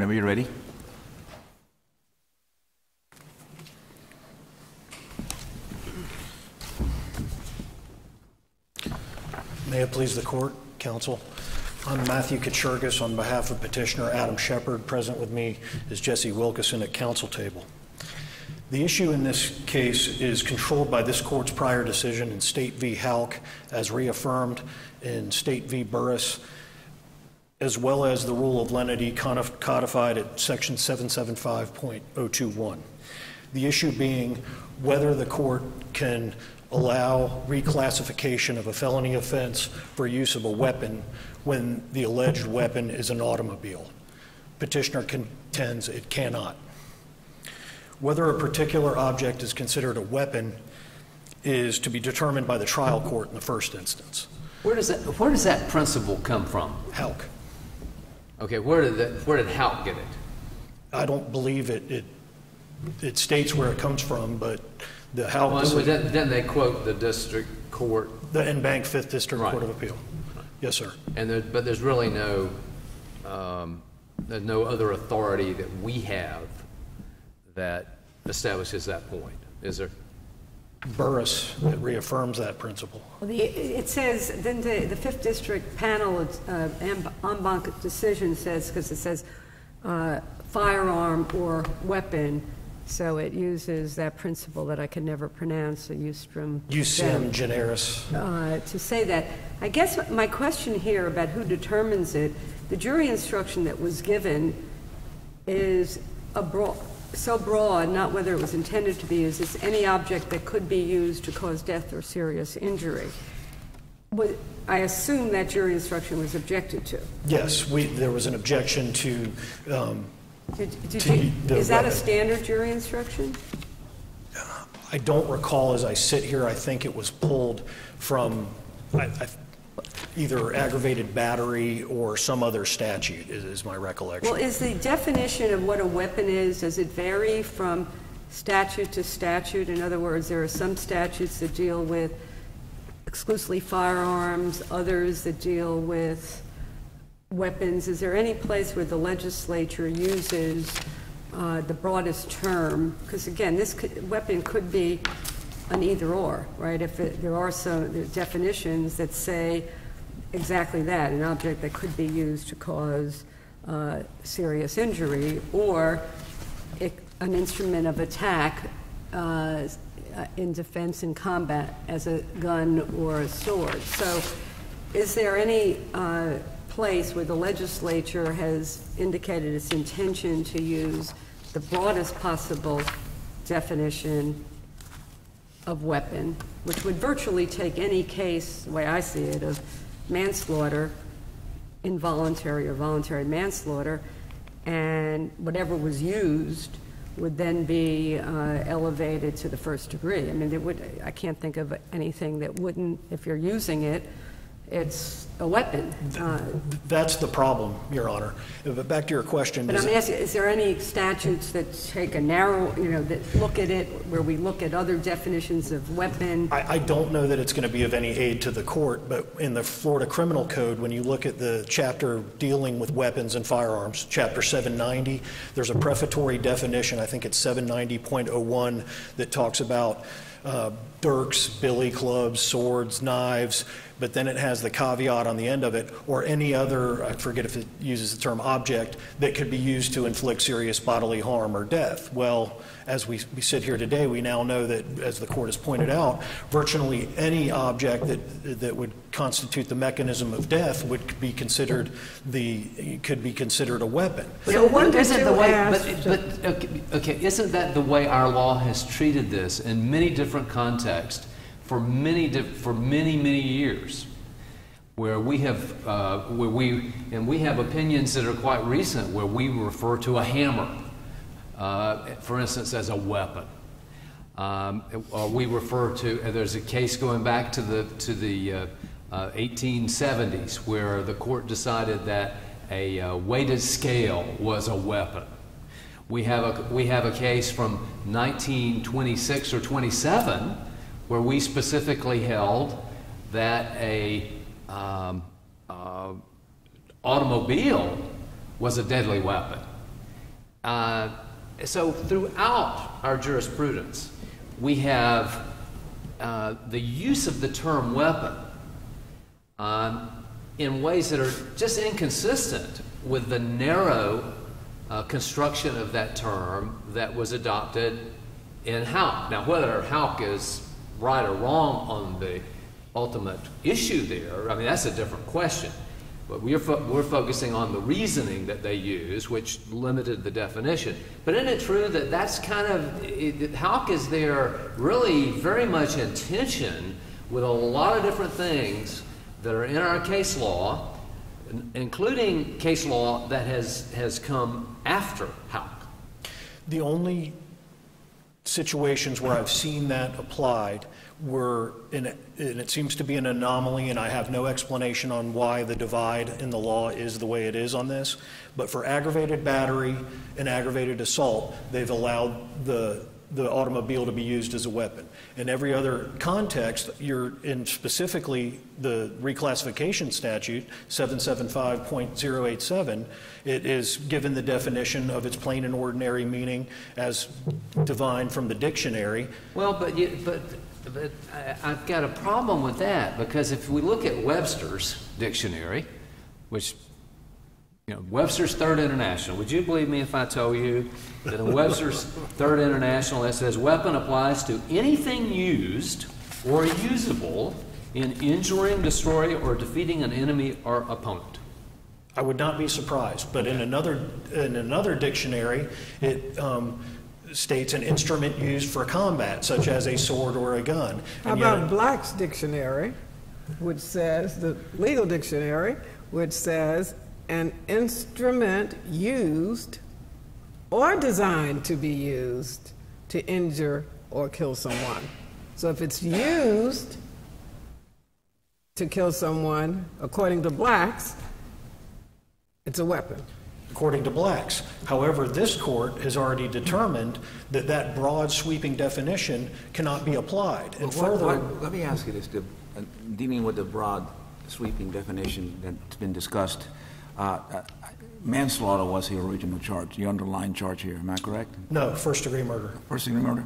whenever you're ready. May it please the court, counsel. I'm Matthew Kaczurgis on behalf of petitioner Adam Shepard. Present with me is Jesse Wilkeson at counsel table. The issue in this case is controlled by this court's prior decision in State v. Houck, as reaffirmed in State v. Burris, as well as the rule of lenity codified at section 775.021. The issue being whether the court can allow reclassification of a felony offense for use of a weapon when the alleged weapon is an automobile. Petitioner contends it cannot. Whether a particular object is considered a weapon is to be determined by the trial court in the first instance. Where does that, where does that principle come from? Houck. Okay, where did, that, where did Houck get it? I don't believe it, it, it states where it comes from, but the Houck, Well, decision- then, then they quote the district court, the en banc Fifth District Right. Court of Appeal. Yes, sir. and there, but there's really no, um, there's no other authority that we have that establishes that point, is there? Burris it reaffirms that principle. Well, the- It says, then the, the Fifth District panel, uh, en banc decision says, because it says uh, firearm or weapon, so it uses that principle that I can never pronounce, the Eustrom. ejusdem generis. uh, to say that. I guess my question here about who determines it, the jury instruction that was given is a broad, so broad, not whether it was intended to be used, it's any object that could be used to cause death or serious injury. Wa- I assume that jury instruction was objected to. Yes, we, there was an objection to, um, Did- did To you- the Is that a standard jury instruction? I don't recall as I sit here, I think it was pulled from I- I- either aggravated battery or some other statute, is- is my recollection. Well, is the definition of what a weapon is, does it vary from statute to statute? In other words, there are some statutes that deal with exclusively firearms, others that deal with weapons. Is there any place where the legislature uses uh, the broadest term? Because again, this could- weapon could be an either-or, right? If it- there are some definitions that say exactly that, an object that could be used to cause uh, serious injury, or it- an instrument of attack uh, in defense and combat as a gun or a sword. So is there any uh, place where the legislature has indicated its intention to use the broadest possible definition of weapon, which would virtually take any case, the way I see it, of manslaughter, involuntary or voluntary manslaughter, and whatever was used would then be uh, elevated to the first degree. I mean, would, I can't think of anything that wouldn't, if you're using it, it's a weapon. Uh, That's the problem, Your Honor. But back to your question. But is I'm asking, is there any statutes that take a narrow, you know, that look at it, where we look at other definitions of weapon? I, I don't know that it's going to be of any aid to the court, but in the Florida Criminal Code, when you look at the chapter dealing with weapons and firearms, chapter 790, there's a prefatory definition, I think it's 790.01, that talks about uh, dirks, billy clubs, swords, knives, but then it has the caveat on the end of it, or any other, I forget if it uses the term object, that could be used to inflict serious bodily harm or death. Well, as we, we sit here today, we now know that, as the court has pointed out, virtually any object that, that would constitute the mechanism of death would be considered the, could be considered a weapon. So one Isn't the way? But, but, okay, okay, isn't that the way our law has treated this in many different contexts for many, for many, many years? Where we have, uh, where we, and we have opinions that are quite recent where we refer to a hammer, uh, for instance, as a weapon. Um, we refer to, uh, there's a case going back to the, to the uh, uh, 1870s where the court decided that a uh, weighted scale was a weapon. We have a, we have a case from 1926 or 27 where we specifically held that a um, uh, automobile was a deadly weapon. Uh, so throughout our jurisprudence, we have uh, the use of the term weapon um, in ways that are just inconsistent with the narrow uh, construction of that term that was adopted in Houck. Now, whether Houck is right or wrong on the ultimate issue there, I mean, that's a different question. But we're, fo- we're focusing on the reasoning that they use, which limited the definition. But isn't it true that that's kind of, it, is there really very much in tension with a lot of different things that are in our case law, in- including case law that has, has come after Houck? The only situations where I've seen that applied were, in a- and it seems to be an anomaly, and I have no explanation on why the divide in the law is the way it is on this, but for aggravated battery and aggravated assault, they've allowed the, the automobile to be used as a weapon. In every other context, you're in specifically the reclassification statute, 775.087, it is given the definition of its plain and ordinary meaning as divined from the dictionary, Well, but you, but, but I've got a problem with that because if we look at Webster's dictionary, which, you know, Webster's Third International, would you believe me if I told you that in Webster's Third International it says weapon applies to anything used or usable in injuring, destroying, or defeating an enemy or opponent? I would not be surprised, but in another, in another dictionary, it um, states an instrument used for combat, such as a sword or a gun. How And yet- about Black's dictionary, which says, the legal dictionary, which says, an instrument used or designed to be used to injure or kill someone. So if it's used to kill someone, according to Black's, it's a weapon. according to Black's. However, this court has already determined that that broad sweeping definition cannot be applied. And Well, what- further, what- Let me ask you this, the- uh, dealing with the broad sweeping definition that's been discussed, uh, uh, manslaughter was the original charge, the underlying charge here, am I correct? no, first degree murder. First degree murder?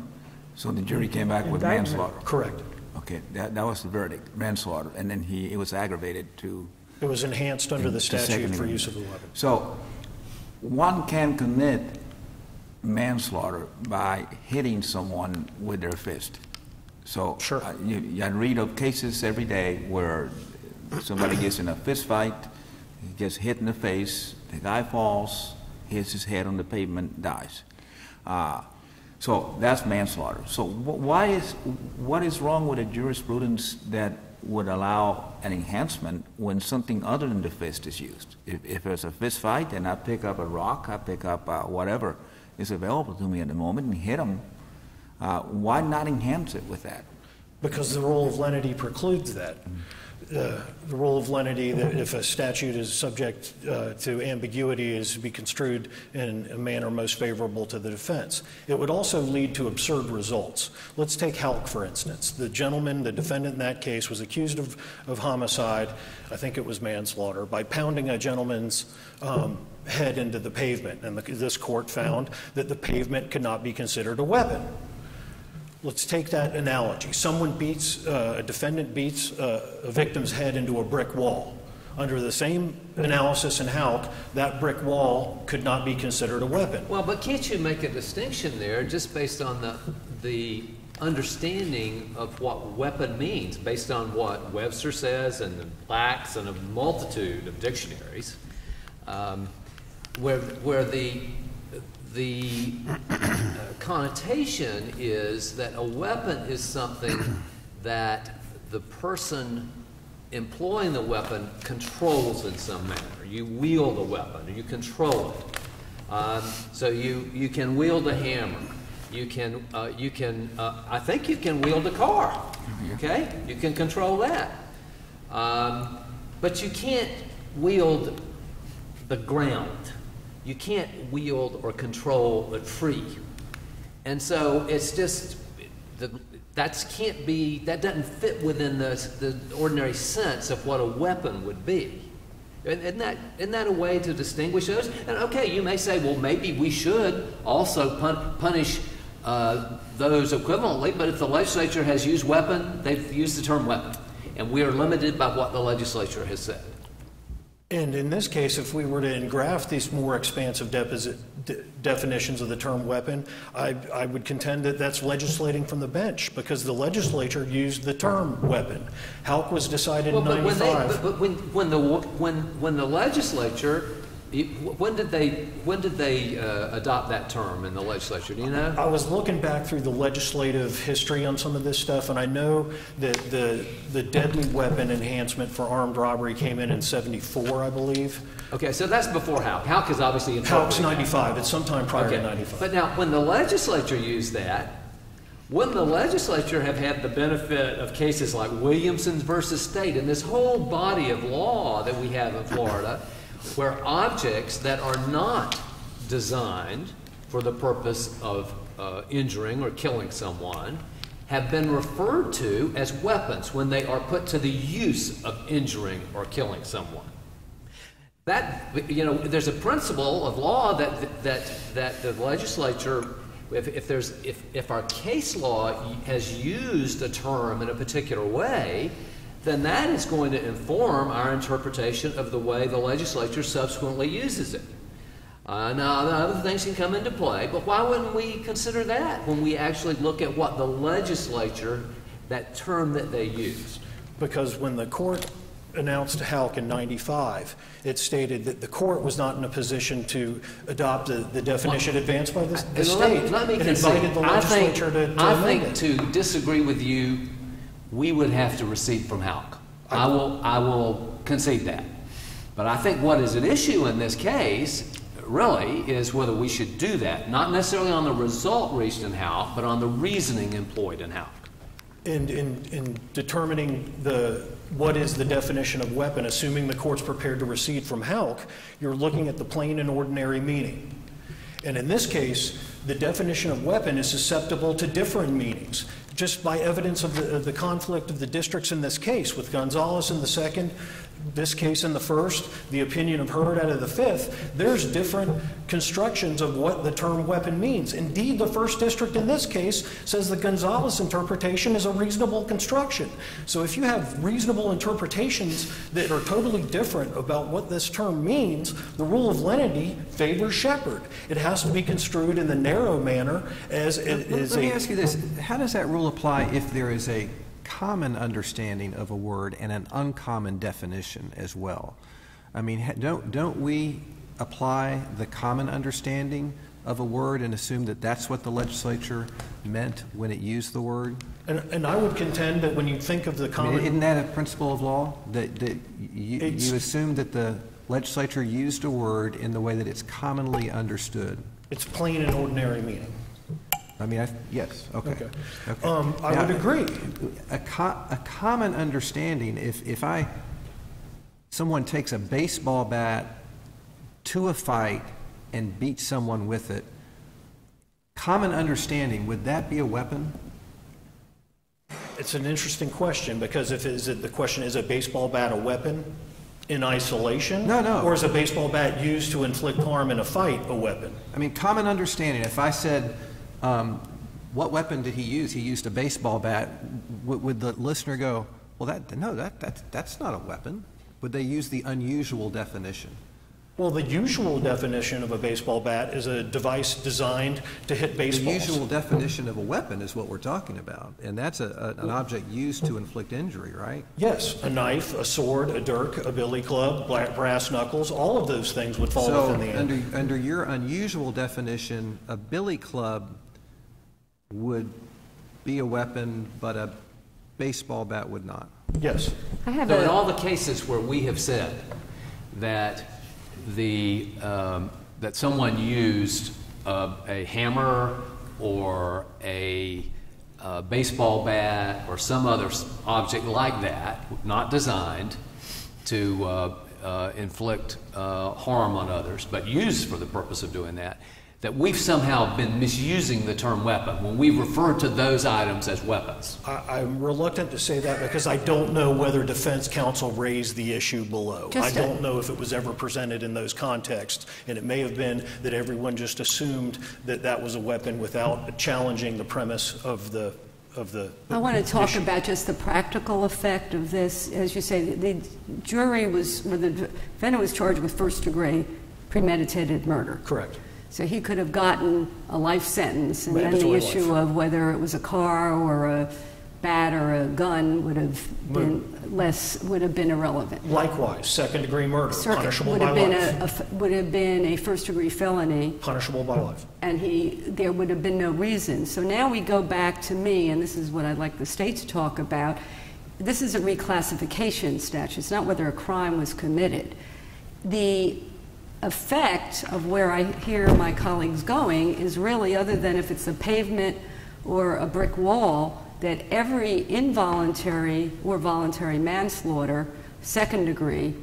So the jury came back with manslaughter? Correct. Okay, that, that was the verdict, manslaughter, and then he, it was aggravated to... It was enhanced under the statute for use of the weapon. So, one can commit manslaughter by hitting someone with their fist. So, Sure. uh, you, I read of cases every day where somebody gets in a fist fight, he gets hit in the face, the guy falls, hits his head on the pavement, dies. Uh, so that's manslaughter. So wh- why is, what is wrong with a jurisprudence that would allow an enhancement when something other than the fist is used? If, if there's a fist fight and I pick up a rock, I pick up uh, whatever is available to me at the moment and hit him, uh, why not enhance it with that? Because the rule of lenity precludes that. Uh, The rule of lenity, that if a statute is subject uh, to ambiguity, is to be construed in a manner most favorable to the defense. It would also lead to absurd results. Let's take Houck, for instance. The gentleman, the defendant in that case, was accused of of homicide, I think it was manslaughter, by pounding a gentleman's um, head into the pavement. And the- this court found that the pavement could not be considered a weapon. Let's take that analogy. Someone beats, uh, a defendant beats uh, a victim's head into a brick wall. Under the same analysis in Houck, that brick wall could not be considered a weapon. Well, but can't you make a distinction there just based on the, the understanding of what weapon means, based on what Webster says and the Blacks and a multitude of dictionaries, um, where, where the, the uh, connotation is that a weapon is something that the person employing the weapon controls in some manner. You wield a weapon, you control it. Um, so you, you can wield a hammer. You can, uh, you can, uh, I think you can wield a car, okay? You can control that. Um, but you can't wield the ground. You can't wield or control a tree. And so it's just, the, that's can't be, that doesn't fit within the, the ordinary sense of what a weapon would be. Isn't isn't that, isn't that a way to distinguish those? And okay, you may say, well, maybe we should also pun- punish uh, those equivalently, but if the legislature has used weapon, they've used the term weapon. And we are limited by what the legislature has said. And in this case, if we were to engraft these more expansive deposi- de- definitions of the term weapon, I, I would contend that that's legislating from the bench because the legislature used the term weapon. Houck was decided Well, in but when they, but, but when, when the, when, when the legislature, when did they, when did they uh, adopt that term in the legislature? Do you know? I was looking back through the legislative history on some of this stuff, and I know that the, the deadly weapon enhancement for armed robbery came in in 74, I believe. Okay, so that's before Houck. Houck is obviously Houck's interpreting. 95, it's sometime prior to 95. But now, when the legislature used that, wouldn't the legislature have had the benefit of cases like Williamson versus State and this whole body of law that we have in Florida, where objects that are not designed for the purpose of uh, injuring or killing someone have been referred to as weapons when they are put to the use of injuring or killing someone? That, you know, there's a principle of law that, that, that the legislature, if, if there's, if, if our case law has used a term in a particular way, then that is going to inform our interpretation of the way the legislature subsequently uses it. Uh, now, other things can come into play, but why wouldn't we consider that when we actually look at what the legislature, that term that they used? Because when the court announced Houck in 95, it stated that the court was not in a position to adopt the, the definition advanced by the, the let me- state. Let me concede. invited the I think- to, to I think it. to disagree with you, we would have to recede from Houck. I will, I will concede that. But I think what is at issue in this case, really, is whether we should do that. Not necessarily on the result reached in Houck, but on the reasoning employed in Houck. In, in, in determining the, what is the definition of weapon, assuming the court's prepared to recede from Houck, you're looking at the plain and ordinary meaning. And in this case, the definition of weapon is susceptible to different meanings, just by evidence of the, of the conflict of the districts in this case, with Gonzalez in the second, this case in the first, the opinion of Hurd out of the fifth, there's different constructions of what the term weapon means. Indeed, the first district in this case says the Gonzalez interpretation is a reasonable construction. So if you have reasonable interpretations that are totally different about what this term means, the rule of lenity favors Shepard. It has to be construed in the narrow manner as it is. Let let me ask you this, how does that rule apply if there is a common understanding of a word and an uncommon definition as well? I mean, don't, don't we apply the common understanding of a word and assume that that's what the legislature meant when it used the word? And, and I would contend that when you think of the I mean, common, isn't that a principle of law? That, that you, you assume that the legislature used a word in the way that it's commonly understood? it's plain and ordinary meaning. I mean, I, yes, okay. Okay. Okay. Um, I would Now, agree. A, co- a common understanding, if, if I, someone takes a baseball bat to a fight and beats someone with it, common understanding, would that be a weapon? It's an interesting question, because if, is it, the question, is a baseball bat a weapon in isolation? No, no. Or is a baseball bat used to inflict harm in a fight a weapon? I mean, common understanding, if I said, um, what weapon did he use? He used a baseball bat, would, would the listener go, well, that, no, that, that, that's not a weapon? Would they use the unusual definition? Well, the usual definition of a baseball bat is a device designed to hit baseballs. The usual definition of a weapon is what we're talking about, and that's a, a- an object used to inflict injury, right? Yes, a knife, a sword, a dirk, a billy club, black brass knuckles, all of those things would fall So, within the. under, under your unusual definition, a billy club would be a weapon, but a baseball bat would not. Yes. I have So in all the cases where we have said that the, um, that someone used uh, a hammer or a uh, baseball bat or some other object like that, not designed to uh, uh, inflict uh, harm on others, but used for the purpose of doing that, that we've somehow been misusing the term weapon when we refer to those items as weapons. I, I'm reluctant to say that because I don't know whether defense counsel raised the issue below. I Just a- don't know if it was ever presented in those contexts, and it may have been that everyone just assumed that that was a weapon without challenging the premise of the, of the. I want to talk issue. about just the practical effect of this. As you say, the the jury was, or the defendant was charged with first-degree premeditated murder. Correct. So he could have gotten a life sentence, and then the Mandatory life. issue of whether it was a car or a bat or a gun would have been less, would have been irrelevant. Likewise, second-degree murder, Circuit punishable would by have been a- life. a, f- would have been a first-degree felony, Punishable by life. and he, there would have been no reason. So now we go back to me, and this is what I'd like the state to talk about. This is a reclassification statute. It's not whether a crime was committed. The effect of where I hear my colleagues going is really, other than if it's a pavement or a brick wall, that every involuntary or voluntary manslaughter, second degree,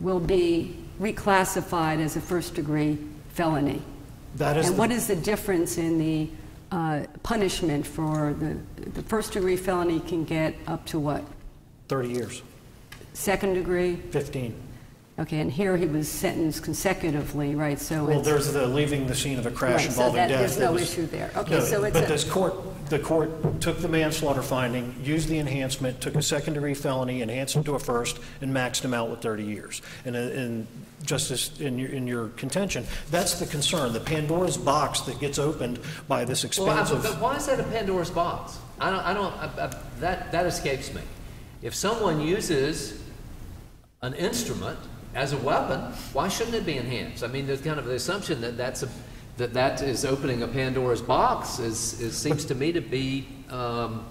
will be reclassified as a first degree felony. That is And what is the difference in the uh, punishment for the, the first degree felony can get up to what? 30 years, Second degree? 15. Okay, and here he was sentenced consecutively, right? So Well, it's. there's the leaving the scene of a crash Right, so involving that- death. there's no was- issue there. Okay, No, so it's But a- this court, the court took the manslaughter finding, used the enhancement, took a second-degree felony, enhanced him to a first, and maxed him out with 30 years. And, uh, and Justice, in your, in your contention, that's the concern, the Pandora's box that gets opened by this Well, I- but why is that a Pandora's box? I don't, I don't, I- I- that, that escapes me. If someone uses an instrument as a weapon, why shouldn't it be enhanced? I mean, there's kind of the assumption that that's a, that that is opening a Pandora's box is, is, seems to me to be, um,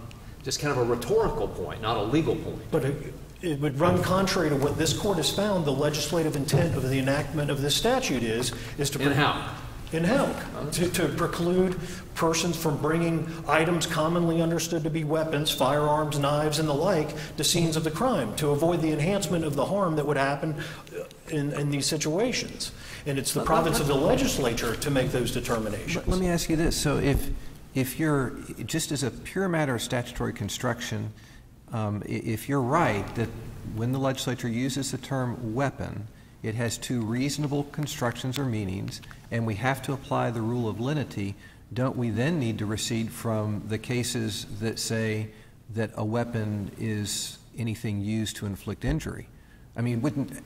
just kind of a rhetorical point, not a legal point. But it, it would run contrary to what this court has found the legislative intent of the enactment of this statute is, is to. In how? In how? To, to preclude persons from bringing items commonly understood to be weapons, firearms, knives, and the like, to scenes of the crime, to avoid the enhancement of the harm that would happen uh, in, in these situations. And it's the province of the legislature to make those determinations. Let let me ask you this, so if, if you're, just as a pure matter of statutory construction, um, if you're right that when the legislature uses the term weapon, it has two reasonable constructions or meanings, and we have to apply the rule of lenity, don't we then need to recede from the cases that say that a weapon is anything used to inflict injury? I mean, wouldn't,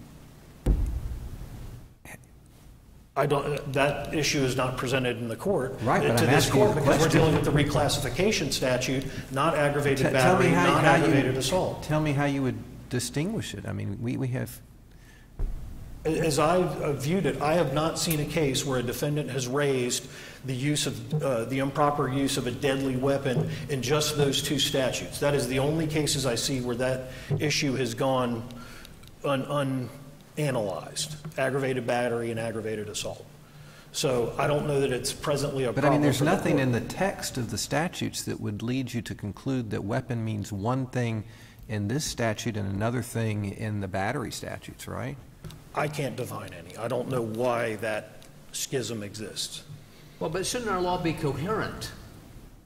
I don't, that issue is not presented in the court. Right, but To I'm this asking court, because we're dealing with the reclassification statute, not aggravated T- tell me battery, how- not how you- aggravated assault. Tell me how you would distinguish it. I mean, we, we have, As I uh, viewed it, I have not seen a case where a defendant has raised the use of, uh, the improper use of a deadly weapon in just those two statutes. That is the only cases I see where that issue has gone un- unanalyzed, aggravated battery and aggravated assault. So I don't know that it's presently a but I problem mean, there's for the nothing in the text of the statutes that would lead you to conclude that weapon means one thing in this statute and another thing in the battery statutes, right? I can't define any. I don't know why that schism exists. Well, but shouldn't our law be coherent?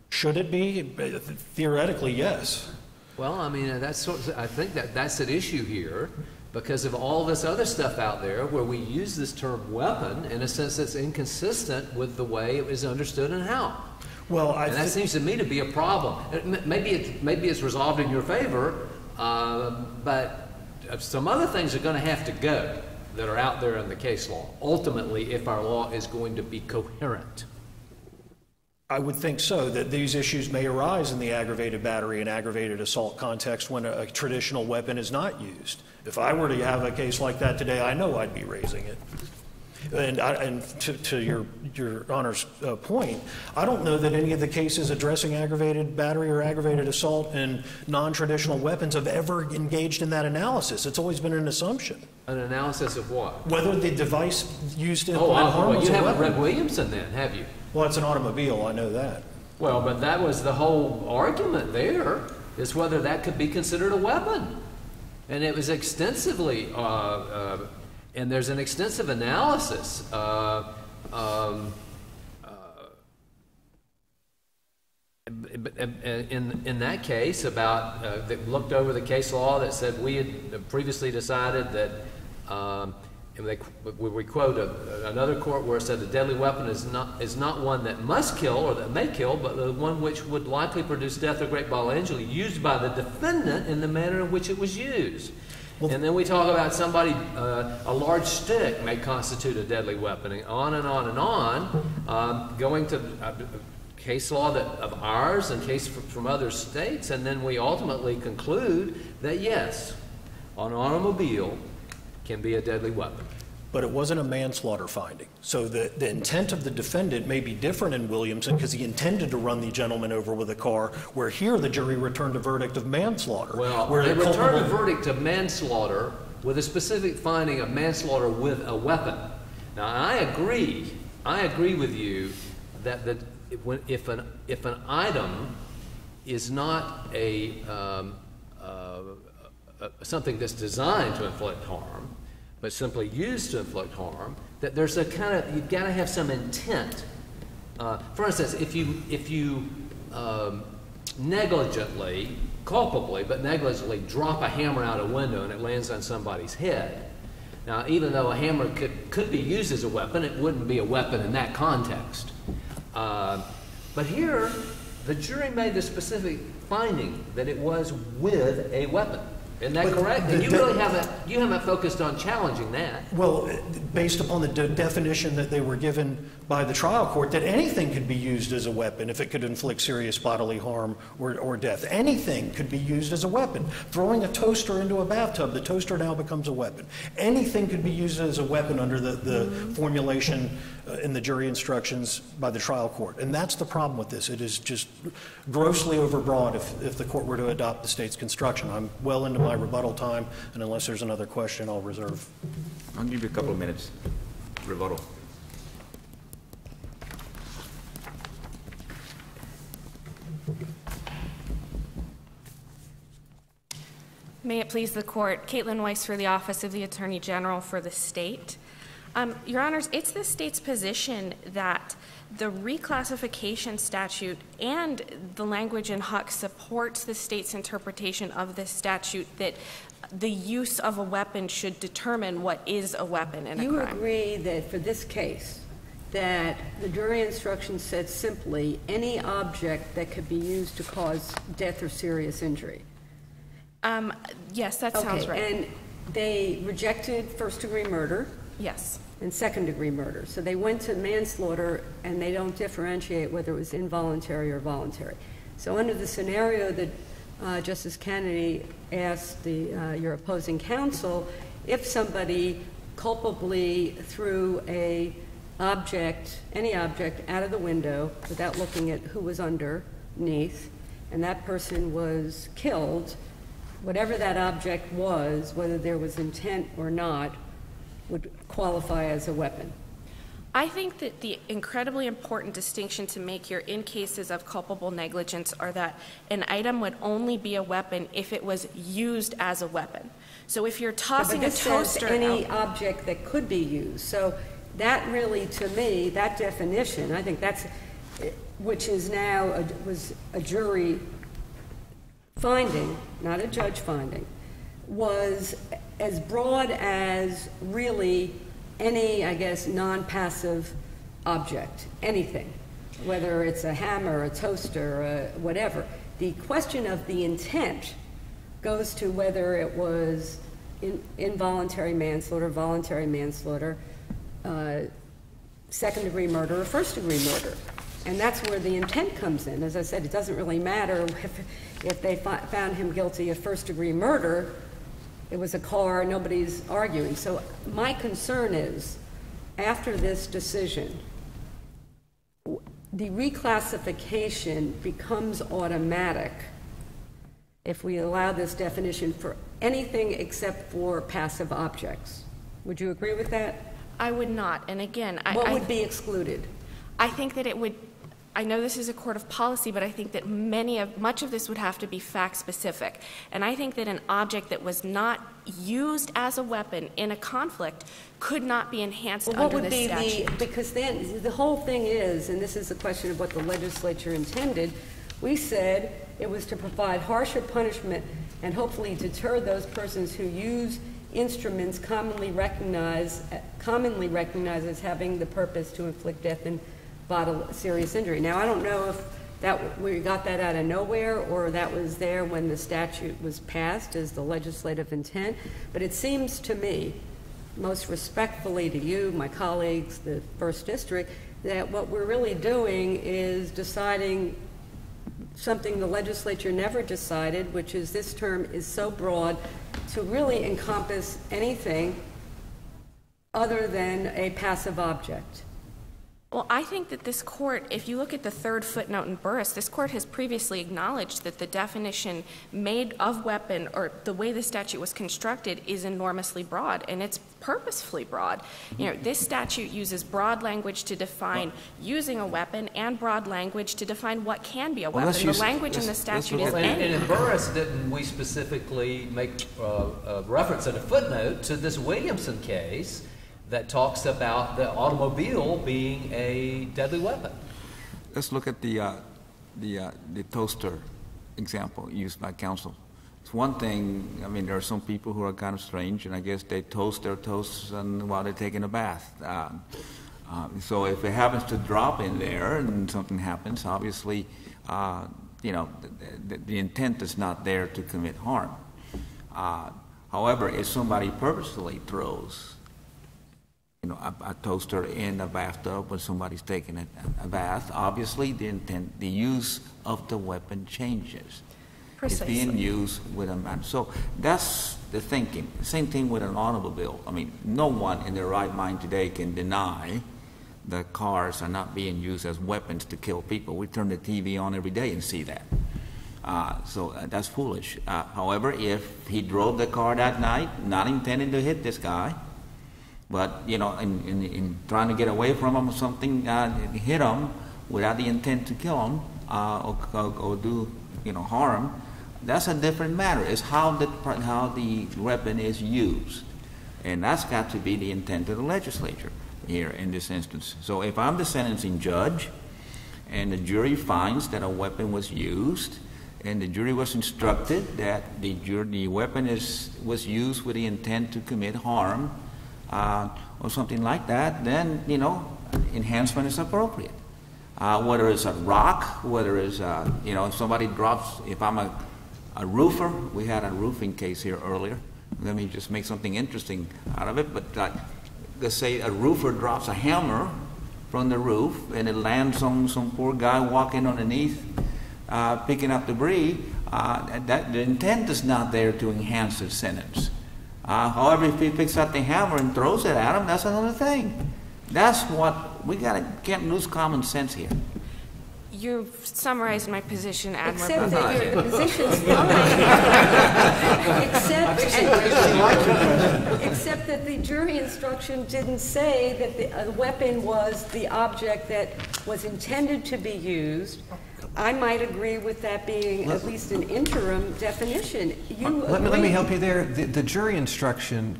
Should it be? Theoretically, yes. Well, I mean, that's sort of, I think that that's an issue here because of all this other stuff out there where we use this term weapon in a sense that's inconsistent with the way it is understood and how. Well, I And that seems to me to be a problem. Maybe it, maybe it's resolved in your favor, uh, but uh, some other things are going to have to go that are out there in the case law. Ultimately, if our law is going to be coherent. I would think so, that these issues may arise in the aggravated battery and aggravated assault context when a, a traditional weapon is not used. If I were to have a case like that today, I know I'd be raising it. And, I, and to, to your, your Honor's uh, point, I don't know that any of the cases addressing aggravated battery or aggravated assault and non-traditional weapons have ever engaged in that analysis. It's always been an assumption. An analysis of what? Whether the device used in Oh, harm well, was you a haven't weapon. read Williamson then, have you? Well, it's an automobile, I know that. Well, but that was the whole argument there, is whether that could be considered a weapon. And it was extensively, uh, uh, and there's an extensive analysis uh, um, uh, in, in that case about uh, that looked over the case law that said we had previously decided that um, and they, we quote a, another court where it said the deadly weapon is not is not one that must kill or that may kill but the one which would likely produce death or great bodily injury used by the defendant in the manner in which it was used. And then we talk about somebody, uh, a large stick may constitute a deadly weapon, and on and on and on, um, going to uh, case law that, of ours and case fr- from other states, and then we ultimately conclude that yes, an automobile can be a deadly weapon. But it wasn't a manslaughter finding. So the, the intent of the defendant may be different in Williamson because he intended to run the gentleman over with a car, where here the jury returned a verdict of manslaughter. Well, where they the returned a verdict of manslaughter with a specific finding of manslaughter with a weapon. Now, I agree, I agree with you that, that if when- if an, if an item is not a, um, uh, uh, something that's designed to inflict harm, but simply used to inflict harm, that there's a kind of, you've got to have some intent. Uh, For instance, if you, if you um, negligently, culpably, but negligently drop a hammer out a window and it lands on somebody's head, now, even though a hammer could, could be used as a weapon, it wouldn't be a weapon in that context. Uh, But here, the jury made the specific finding that it was with a weapon. Isn't that But correct? the- And you the- really haven't, you haven't focused on challenging that. Well, based upon the de- definition that they were given by the trial court, that anything could be used as a weapon if it could inflict serious bodily harm or, or death. Anything could be used as a weapon. Throwing a toaster into a bathtub, the toaster now becomes a weapon. Anything could be used as a weapon under the, the formulation uh, in the jury instructions by the trial court. And that's the problem with this. It is just grossly overbroad if, if the court were to adopt the state's construction. I'm well into my rebuttal time, and unless there's another question, I'll reserve. I'll give you a couple of minutes rebuttal. May it please the court, Caitlin Weiss for the Office of the Attorney General for the state. Um, Your Honors, it's the state's position that the reclassification statute and the language in Houck supports the state's interpretation of this statute that the use of a weapon should determine what is a weapon in a You crime. agree that for this case, that the jury instruction said simply, any object that could be used to cause death or serious injury? Um, yes, that sounds Okay, right. And they rejected first-degree murder Yes. and second-degree murder. So they went to manslaughter, and they don't differentiate whether it was involuntary or voluntary. So under the scenario that uh, Justice Canady asked the, uh, your opposing counsel, if somebody culpably threw a object, any object, out of the window without looking at who was underneath, and that person was killed, whatever that object was, whether there was intent or not, would qualify as a weapon. I think that the incredibly important distinction to make here in cases of culpable negligence are that an item would only be a weapon if it was used as a weapon. So if you're tossing But a this says toaster any out, object that could be used. So that really, to me, that definition, I think that's, which is now, a- was a jury finding, not a judge finding, was as broad as really any, I guess, non-passive object, anything, whether it's a hammer, a toaster, whatever. The question of the intent goes to whether it was in- involuntary manslaughter, voluntary manslaughter, uh, second-degree murder or first-degree murder. And that's where the intent comes in. As I said, it doesn't really matter if, if they found him guilty of first-degree murder, it was a car, nobody's arguing. So my concern is, after this decision, the reclassification becomes automatic if we allow this definition for anything except for passive objects. Would you agree with that? I would not. And again, I, What I- would be excluded? I think that it would, I know this is a court of policy, but I think that many of, much of this would have to be fact-specific. And I think that an object that was not used as a weapon in a conflict could not be enhanced Well, what would be the, because then, the whole thing is, and this is a question of what the legislature intended, We said it was to provide harsher punishment and hopefully deter those persons who use instruments commonly recognized, commonly recognized as having the purpose to inflict death and bodily serious injury. Now, I don't know if that, we got that out of nowhere, or that was there when the statute was passed as the legislative intent, but it seems to me, most respectfully to you, my colleagues, the First District, that what we're really doing is deciding something the legislature never decided, which is this term is so broad to really encompass anything other than a passive object. Well, I think that this court, if you look at the third footnote in Burris, this court has previously acknowledged that the definition made of weapon or the way the statute was constructed is enormously broad and it's purposefully broad. You know, this statute uses broad language to define using a weapon and broad language to define what can be a weapon. let's The language in the let's- let's statute is at- And, and in Burris, didn't we specifically make uh, a reference in a footnote to this Williamson case that talks about the automobile being a deadly weapon? Let's look at the, uh, the, uh, the toaster example used by council. It's one thing, I mean, there are some people who are kind of strange, and I guess they toast their toasts and, while they're taking a bath. Um, uh, so if it happens to drop in there and something happens, obviously, uh, you know, the, the, the intent is not there to commit harm. Uh, however, if somebody purposely throws you know, a, a toaster in a bathtub when somebody's taking a, a bath, obviously the intent, the use of the weapon changes. Precisely. It's being used with a man. So that's the thinking. Same thing with an automobile. I mean, no one in their right mind today can deny that cars are not being used as weapons to kill people. We turn the TV on every day and see that. Uh, so uh, that's foolish. Uh, however, if he drove the car that night, not intending to hit this guy, but, you know, in, in, in trying to get away from him or something, uh, hit him without the intent to kill him uh, or, or, or do, you know, harm, that's a different matter. It's how the, how the weapon is used. And that's got to be the intent of the legislature here in this instance. So if I'm the sentencing judge and the jury finds that a weapon was used, and the jury was instructed that the, jur- the weapon is, was used with the intent to commit harm, uh, or something like that, then, you know, enhancement is appropriate. Uh, whether it's a rock, whether it's, uh, you know, if somebody drops, if I'm a, a roofer, we had a roofing case here earlier. Let me just make something interesting out of it, but uh, let's say a roofer drops a hammer from the roof and it lands on some poor guy walking underneath, uh, picking up debris. Uh, that, the intent is not there to enhance the sentence. Uh, however, if he picks up the hammer and throws it at him, that's another thing. That's what we gotta can't lose common sense here. You've summarized my position Except admirably. that your position's fine. Except, except that the jury instruction didn't say that the uh, weapon was the object that was intended to be used. I might agree with that being at least an interim definition. You Let me, let me help you there. The, the jury instruction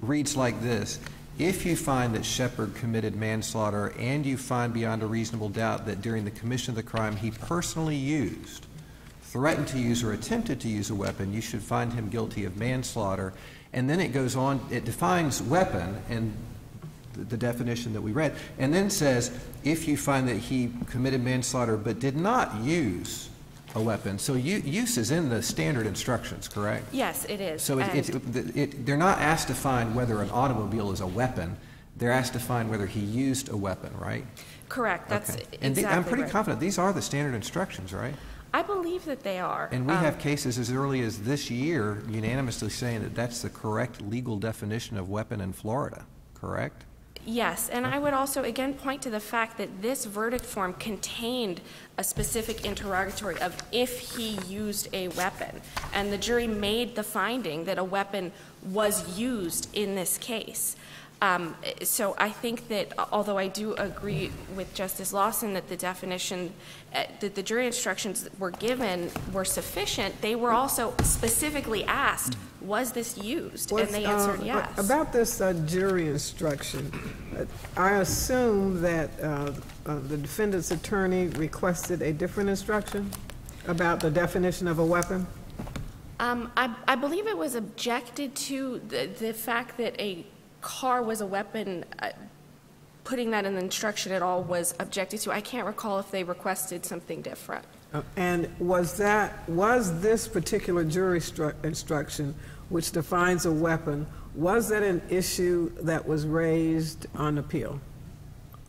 reads like this. If you find that Shepard committed manslaughter and you find beyond a reasonable doubt that during the commission of the crime he personally used, threatened to use or attempted to use a weapon, you should find him guilty of manslaughter. And then it goes on, it defines weapon and the- definition that we read, and then says, if you find that he committed manslaughter but did not use a weapon. So u- use is in the standard instructions, correct? Yes, it is. So it, it, it, they're not asked to find whether an automobile is a weapon. They're asked to find whether he used a weapon, right? Correct, that's Okay. exactly And the- I'm pretty right. confident these are the standard instructions, right? I believe that they are. And we Um, have cases as early as this year unanimously saying that that's the correct legal definition of weapon in Florida, correct? Yes, and I would also again point to the fact that this verdict form contained a specific interrogatory of if he used a weapon. And the jury made the finding that a weapon was used in this case. Um, so I think that although I do agree with Justice Lawson that the definition, uh, that the jury instructions that were given were sufficient, they were also specifically asked was this used? Was, And they uh, answered yes. About this uh, jury instruction, uh, I assume that uh, uh, the defendant's attorney requested a different instruction about the definition of a weapon? Um, I, I believe it was objected to, the, the fact that a car was a weapon, uh, putting that in the instruction at all was objected to. I can't recall if they requested something different. And was that, was this particular jury stru- instruction, which defines a weapon, was that an issue that was raised on appeal?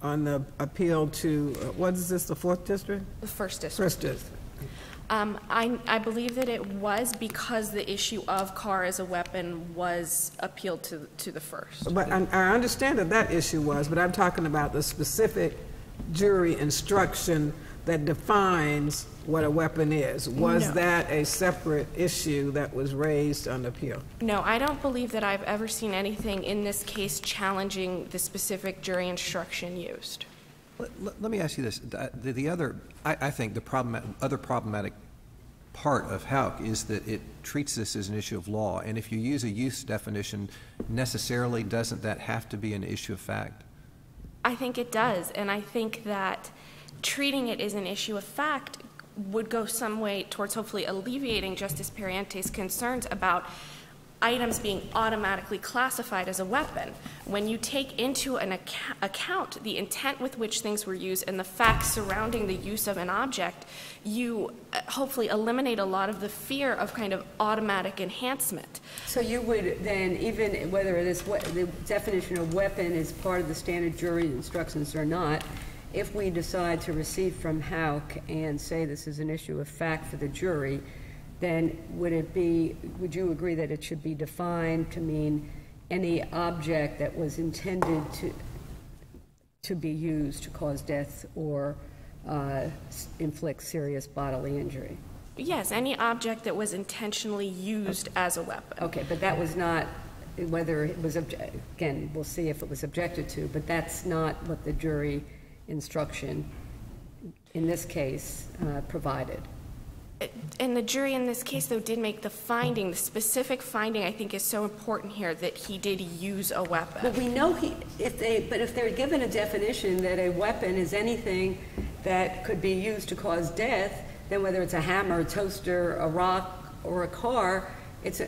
On the appeal to, uh, what is this, the fourth district? The first district. First district. Um, I, I believe that it was because the issue of car as a weapon was appealed to, to the first. But I, I understand that that issue was, but I'm talking about the specific jury instruction that defines what a weapon is. Was No. that a separate issue that was raised on appeal? No, I don't believe that I've ever seen anything in this case challenging the specific jury instruction used. Let, let- let me ask you this. The, the other, I, I think the problem, other problematic part of Houck is that it treats this as an issue of law. And if you use a use definition, necessarily, doesn't that have to be an issue of fact? I think it does, and I think that treating it as an issue of fact would go some way towards hopefully alleviating Justice Pariente's concerns about items being automatically classified as a weapon. When you take into an acc- account the intent with which things were used and the facts surrounding the use of an object, you uh, hopefully eliminate a lot of the fear of kind of automatic enhancement. So you would then, even whether this, we- the definition of weapon is part of the standard jury instructions or not, if we decide to receive from Houck and say this is an issue of fact for the jury, then would it be, would you agree that it should be defined to mean any object that was intended to, to be used to cause death or uh, s- inflict serious bodily injury? Yes, any object that was intentionally used as a weapon. Okay, but that was not, whether it was, obje- again, we'll see if it was objected to, but that's not what the jury instruction in this case uh, provided. And the jury in this case, though, did make the finding, the specific finding, I think is so important here, that he did use a weapon. But we know he, if they, but if they're given a definition that a weapon is anything that could be used to cause death, then whether it's a hammer, a toaster, a rock, or a car, it's a,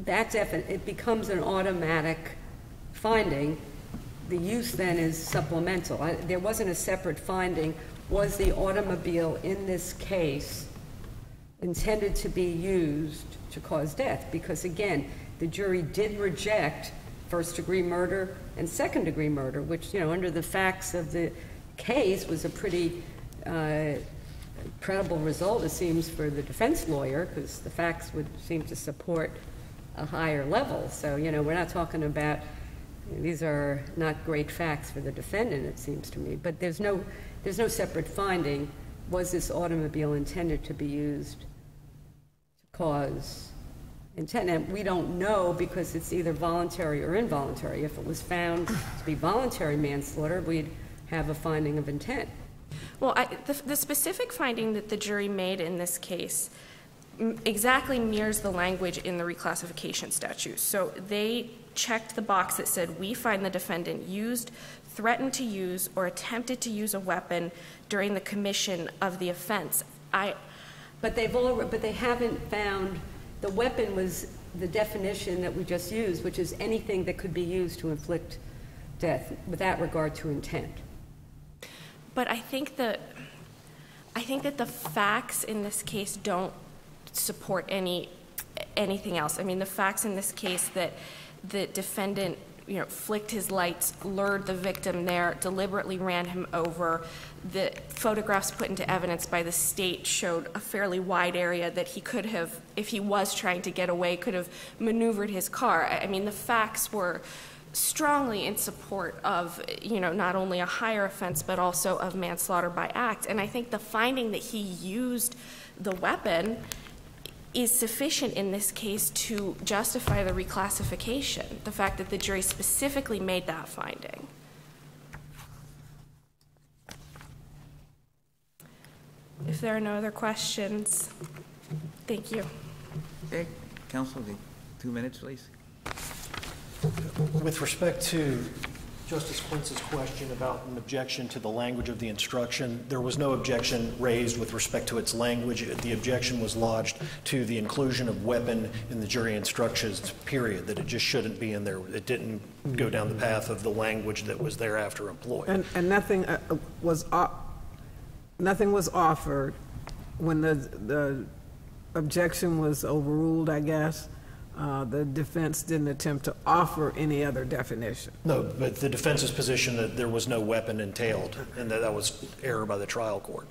that defi, it becomes an automatic finding. The use then is supplemental. I- There wasn't a separate finding. Was the automobile in this case intended to be used to cause death? Because again, the jury did reject first-degree murder and second-degree murder, which, you know, under the facts of the case was a pretty uh, credible result, it seems, for the defense lawyer, because the facts would seem to support a higher level. So, you know, we're not talking about, these are not great facts for the defendant, it seems to me. But there's no, there's no separate finding, was this automobile intended to be used to cause intent? And we don't know because it's either voluntary or involuntary. If it was found to be voluntary manslaughter, we'd have a finding of intent. Well, I, the, the specific finding that the jury made in this case exactly mirrors the language in the reclassification statute. So they checked the box that said, "We find the defendant used, threatened to use, or attempted to use a weapon during the commission of the offense." I, But they've all, but they haven't found, the weapon was the definition that we just used, which is anything that could be used to inflict death without regard to intent. But I think that, I think that the facts in this case don't support any, anything else. I mean, the facts in this case that the defendant, you know, flicked his lights, lured the victim there, deliberately ran him over. The photographs put into evidence by the state showed a fairly wide area that he could have, if he was trying to get away, could have maneuvered his car. I mean, the facts were strongly in support of, you know, not only a higher offense, but also of manslaughter by act. And I think the finding that he used the weapon is sufficient in this case to justify the reclassification, the fact that the jury specifically made that finding. If there are no other questions, thank you. Okay, counsel, two minutes, please. With respect to Justice Quince's question about an objection to the language of the instruction, there was no objection raised with respect to its language. The objection was lodged to the inclusion of weapon in the jury instructions, period, that it just shouldn't be in there. It didn't go down the path of the language that was thereafter employed. And, and nothing uh, uh, was, nothing was offered when the, the objection was overruled, I guess. Uh, The defense didn't attempt to offer any other definition. No, but the defense's position that there was no weapon entailed, and that that was error by the trial court.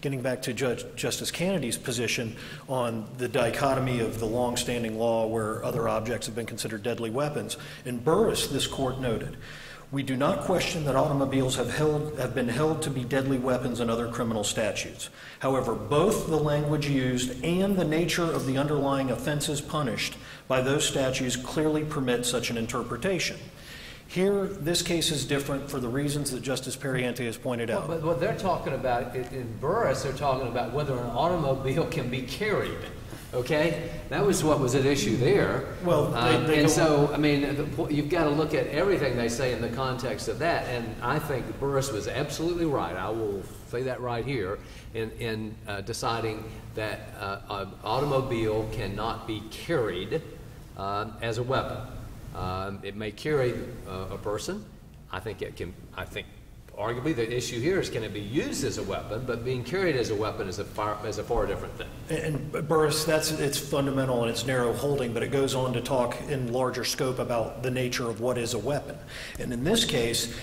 Getting back to Judge, Justice Canady's position on the dichotomy of the longstanding law where other objects have been considered deadly weapons, in Burris, this court noted, "We do not question that automobiles have held, have been held to be deadly weapons in other criminal statutes. However, both the language used and the nature of the underlying offenses punished by those statutes clearly permit such an interpretation." Here, this case is different for the reasons that Justice Pariente has pointed out. But what they're talking about, in- Burris, they're talking about whether an automobile can be carried, okay? That was what was at issue there. Well, they- Um, they And so, I mean, the you've got to look at everything they say in the context of that, and I think Burris was absolutely right, I will say that right here, in, in uh, deciding that uh, an automobile cannot be carried uh, as a weapon. Um, It may carry uh, a person, I think it can, I think arguably the issue here is can it be used as a weapon, but being carried as a weapon is a far, is a far different thing. And Burris, that's, it's fundamental and it's narrow holding, but it goes on to talk in larger scope about the nature of what is a weapon. And in this case,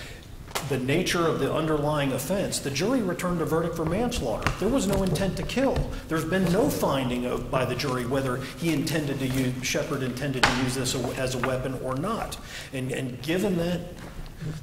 the nature of the underlying offense, the jury returned a verdict for manslaughter. There was no intent to kill. There's been no finding of, by the jury whether he intended to use, Shepard intended to use this as a weapon or not. And, and given that,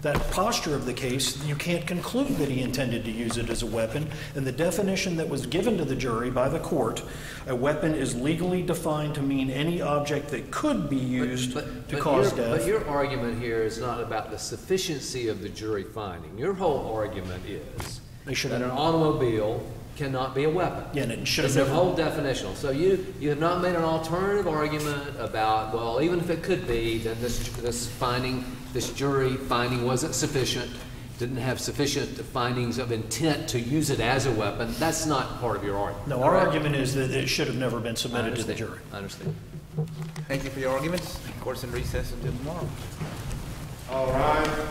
that posture of the case, you can't conclude that he intended to use it as a weapon. And the definition that was given to the jury by the court, a weapon is legally defined to mean any object that could be used But- to but cause your- But your argument here is not about the sufficiency of the jury finding. Your whole argument is They should that have- an automobile cannot be a weapon. Yeah, and it should It's a never- whole definitional. So you, you have not made an alternative argument about, well, even if it could be, then this, this finding, this jury finding wasn't sufficient, didn't have sufficient findings of intent to use it as a weapon. That's not part of your argument. No, our correct? argument is that it should have never been submitted to the jury. I understand. Thank you for your arguments. Court's in recess until tomorrow. All right.